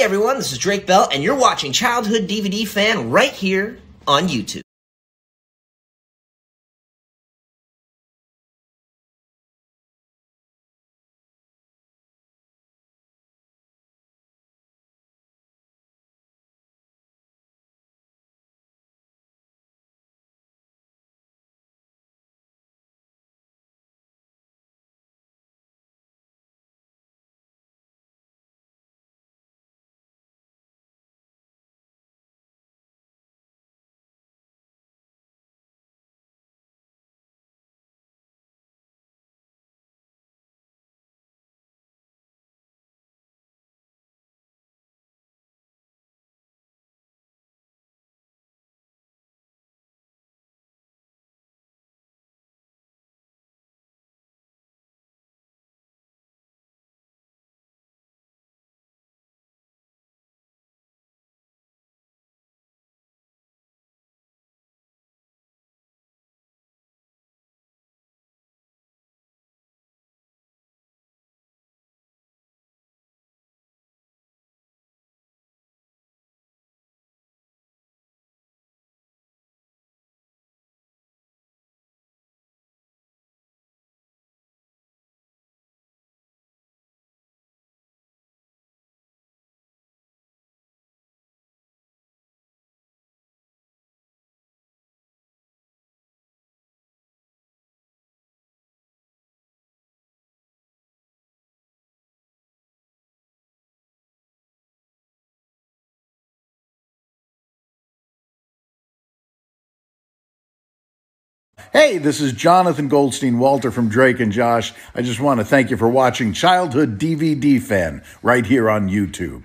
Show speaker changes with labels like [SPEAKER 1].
[SPEAKER 1] Hi, everyone. This is Drake Bell, and you're watching Childhood DVD Fan right here on YouTube.
[SPEAKER 2] Hey, this is Jonathan Goldstein Walter from Drake and Josh. I just want to thank you for watching Childhood DVD Fan right here on YouTube.